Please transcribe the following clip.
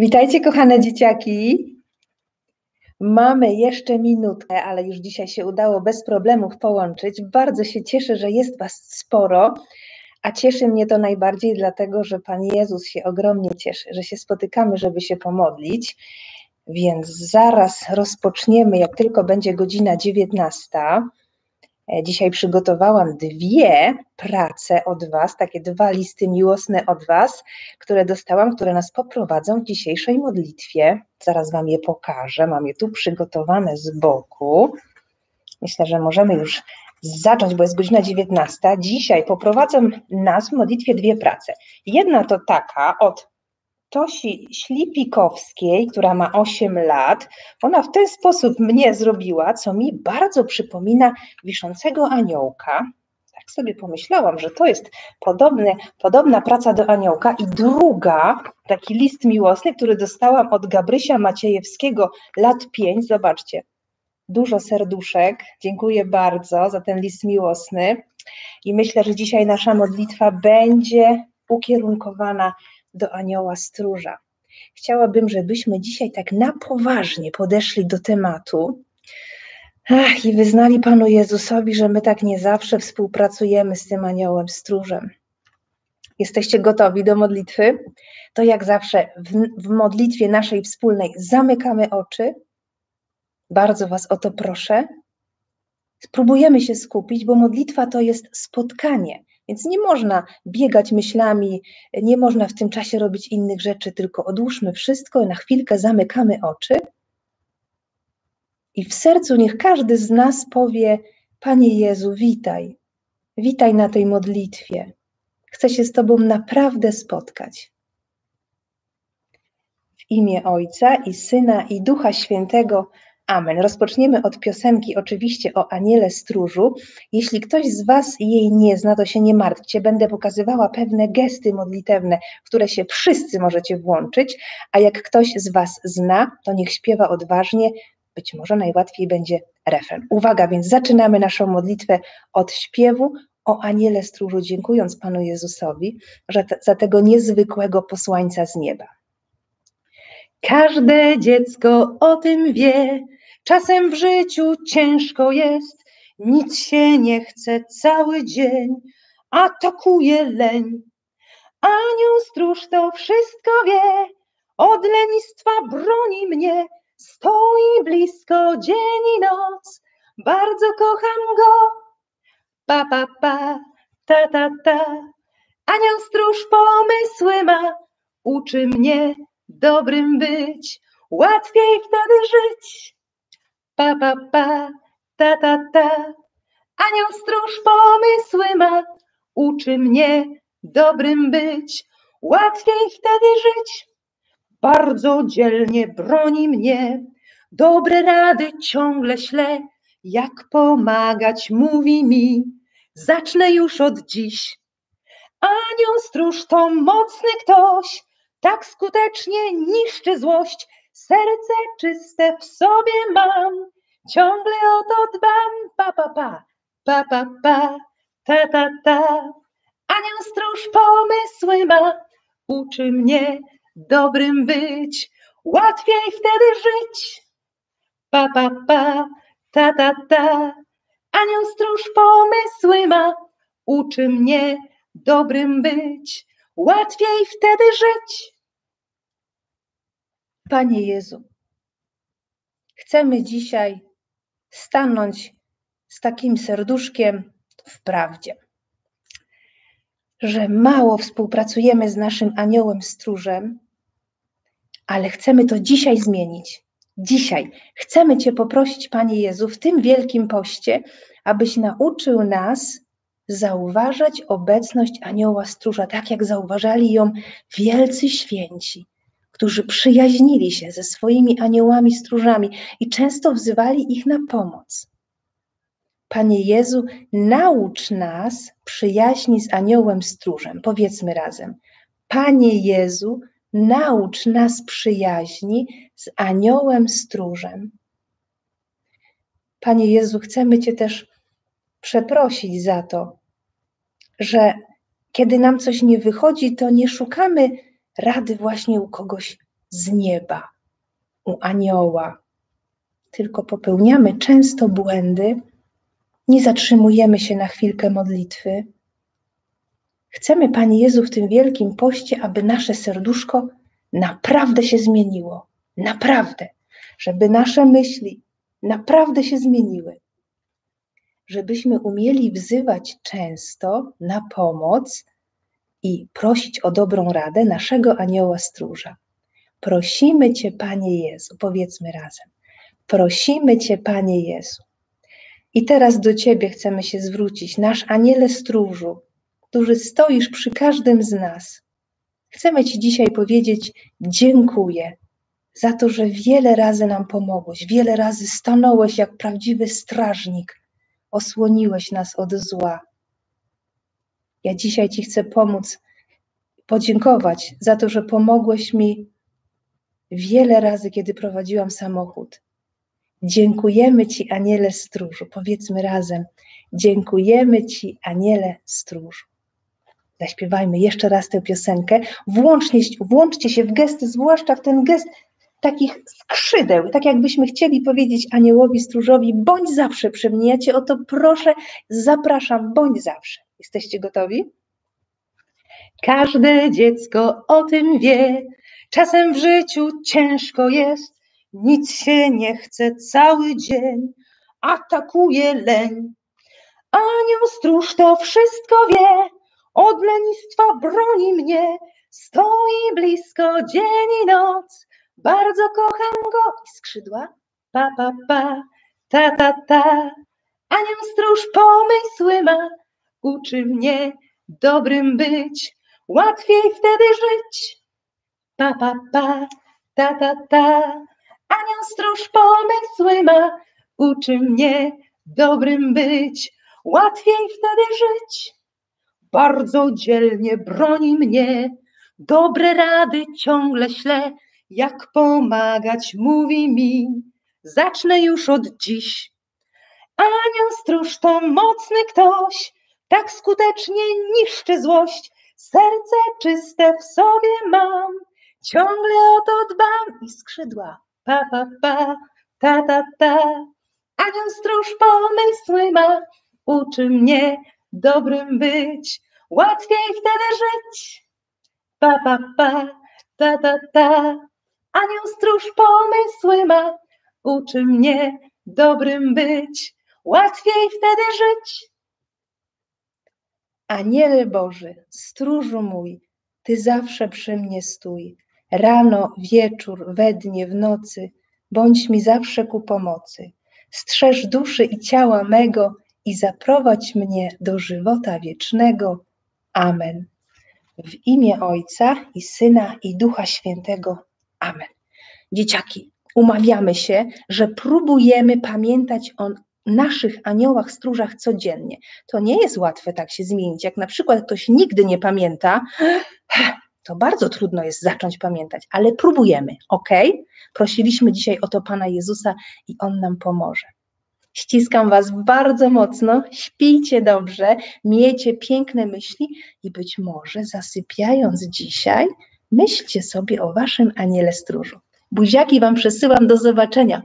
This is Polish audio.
Witajcie, kochane dzieciaki. Mamy jeszcze minutkę, ale już dzisiaj się udało bez problemów połączyć. Bardzo się cieszę, że jest Was sporo, a cieszy mnie to najbardziej dlatego, że Pan Jezus się ogromnie cieszy, że się spotykamy, żeby się pomodlić. Więc zaraz rozpoczniemy, jak tylko będzie godzina 19. E, dzisiaj przygotowałam dwie prace od Was, takie dwa listy miłosne od Was, które dostałam, które nas poprowadzą w dzisiejszej modlitwie. Zaraz Wam je pokażę. Mam je tu przygotowane z boku. Myślę, że możemy już zacząć, bo jest godzina 19. Dzisiaj poprowadzą nas w modlitwie dwie prace. Jedna to taka od Tosi Ślipikowskiej, która ma 8 lat, ona w ten sposób mnie zrobiła, co mi bardzo przypomina wiszącego aniołka. Tak sobie pomyślałam, że to jest podobny, podobna praca do aniołka. I druga, taki list miłosny, który dostałam od Gabrysia Maciejewskiego, lat 5. Zobaczcie, dużo serduszek. Dziękuję bardzo za ten list miłosny. I myślę, że dzisiaj nasza modlitwa będzie ukierunkowana do anioła stróża. Chciałabym, żebyśmy dzisiaj tak na poważnie podeszli do tematu ach, i wyznali Panu Jezusowi, że my tak nie zawsze współpracujemy z tym aniołem stróżem. Jesteście gotowi do modlitwy? To jak zawsze w, w modlitwie naszej wspólnej zamykamy oczy. Bardzo Was o to proszę. Spróbujemy się skupić, bo modlitwa to jest spotkanie. Więc nie można biegać myślami, nie można w tym czasie robić innych rzeczy, tylko odłóżmy wszystko, na chwilkę zamykamy oczy i w sercu niech każdy z nas powie: Panie Jezu, witaj, witaj na tej modlitwie. Chcę się z Tobą naprawdę spotkać. W imię Ojca i Syna i Ducha Świętego. Amen. Rozpoczniemy od piosenki, oczywiście o Aniele Stróżu. Jeśli ktoś z Was jej nie zna, to się nie martwcie. Będę pokazywała pewne gesty modlitewne, w które się wszyscy możecie włączyć, a jak ktoś z Was zna, to niech śpiewa odważnie. Być może najłatwiej będzie refren. Uwaga, więc zaczynamy naszą modlitwę od śpiewu o Aniele Stróżu, dziękując Panu Jezusowi że za tego niezwykłego posłańca z nieba. Każde dziecko o tym wie, Czasem w życiu ciężko jest, nic się nie chce cały dzień, atakuje leń. Anioł stróż to wszystko wie, od lenistwa broni mnie, stoi blisko dzień i noc, bardzo kocham go. Pa, pa, pa, ta, ta, ta. Anioł stróż pomysły ma, uczy mnie dobrym być, łatwiej wtedy żyć pa, pa, pa, ta, ta, ta. Anioł stróż pomysły ma, uczy mnie dobrym być, łatwiej wtedy żyć. Bardzo dzielnie broni mnie, dobre rady ciągle śle, jak pomagać mówi mi, zacznę już od dziś. Anioł stróż to mocny ktoś, tak skutecznie niszczy złość, serce czyste w sobie mam, ciągle o to dbam, pa, pa, pa, pa, pa, pa, ta, ta, ta. Anioł stróż pomysły ma, uczy mnie dobrym być, łatwiej wtedy żyć. Pa, pa, pa, ta, ta, ta. Anioł stróż pomysły ma, uczy mnie dobrym być, łatwiej wtedy żyć. Panie Jezu, chcemy dzisiaj stanąć z takim serduszkiem w prawdzie, że mało współpracujemy z naszym aniołem stróżem, ale chcemy to dzisiaj zmienić. Dzisiaj chcemy Cię poprosić, Panie Jezu, w tym wielkim poście, abyś nauczył nas zauważać obecność anioła stróża, tak jak zauważali ją wielcy święci którzy przyjaźnili się ze swoimi aniołami stróżami i często wzywali ich na pomoc. Panie Jezu, naucz nas przyjaźni z aniołem stróżem. Powiedzmy razem. Panie Jezu, naucz nas przyjaźni z aniołem stróżem. Panie Jezu, chcemy Cię też przeprosić za to, że kiedy nam coś nie wychodzi, to nie szukamy rady właśnie u kogoś z nieba, u anioła. Tylko popełniamy często błędy, nie zatrzymujemy się na chwilkę modlitwy. Chcemy, Panie Jezu, w tym wielkim poście, aby nasze serduszko naprawdę się zmieniło. Naprawdę. Żeby nasze myśli naprawdę się zmieniły. Żebyśmy umieli wzywać często na pomoc i prosić o dobrą radę naszego anioła stróża. Prosimy Cię, Panie Jezu, powiedzmy razem. Prosimy Cię, Panie Jezu. I teraz do Ciebie chcemy się zwrócić, nasz aniele stróżu, który stoisz przy każdym z nas. Chcemy Ci dzisiaj powiedzieć dziękuję za to, że wiele razy nam pomogłeś, wiele razy stanąłeś jak prawdziwy strażnik, osłoniłeś nas od zła. Ja dzisiaj Ci chcę pomóc, podziękować za to, że pomogłeś mi wiele razy, kiedy prowadziłam samochód. Dziękujemy Ci, Aniele Stróżu. Powiedzmy razem: Dziękujemy Ci, Aniele Stróżu. Zaśpiewajmy jeszcze raz tę piosenkę. Włącznie, włączcie się w gesty, zwłaszcza w ten gest takich skrzydeł, tak jakbyśmy chcieli powiedzieć aniołowi stróżowi, bądź zawsze przy mnie, ja Cię o to proszę, zapraszam, bądź zawsze. Jesteście gotowi? Każde dziecko o tym wie, czasem w życiu ciężko jest, nic się nie chce cały dzień, atakuje leń. Anioł stróż to wszystko wie, od lenistwa broni mnie, stoi blisko dzień i noc, bardzo kocham go. I skrzydła, pa, pa, pa, ta, ta, ta. Anioł stróż pomysły ma, uczy mnie dobrym być, łatwiej wtedy żyć. Pa, pa, pa, ta, ta, ta. Anioł stróż pomysły ma, uczy mnie dobrym być, łatwiej wtedy żyć. Bardzo dzielnie broni mnie, dobre rady ciągle śle, jak pomagać mówi mi. Zacznę już od dziś. Anioł stróż to mocny ktoś, tak skutecznie niszczy złość. Serce czyste w sobie mam, ciągle o to dbam i skrzydła. Pa, pa, pa, ta, ta, ta. Anioł stróż pomysły ma, uczy mnie dobrym być, łatwiej wtedy żyć. Pa, pa, pa, ta, ta, ta. Anioł stróż pomysły ma, uczy mnie dobrym być, łatwiej wtedy żyć. Aniele Boży, stróżu mój, Ty zawsze przy mnie stój. Rano, wieczór, we dnie, w nocy, bądź mi zawsze ku pomocy. Strzeż duszy i ciała mego i zaprowadź mnie do żywota wiecznego. Amen. W imię Ojca i Syna i Ducha Świętego. Amen. Dzieciaki, umawiamy się, że próbujemy pamiętać o naszych aniołach, stróżach codziennie. To nie jest łatwe tak się zmienić. Jak na przykład ktoś nigdy nie pamięta, to bardzo trudno jest zacząć pamiętać, ale próbujemy, ok? Prosiliśmy dzisiaj o to Pana Jezusa i On nam pomoże. Ściskam Was bardzo mocno, śpijcie dobrze, miejcie piękne myśli i być może zasypiając dzisiaj, myślcie sobie o Waszym aniele stróżu. Buziaki Wam przesyłam, do zobaczenia.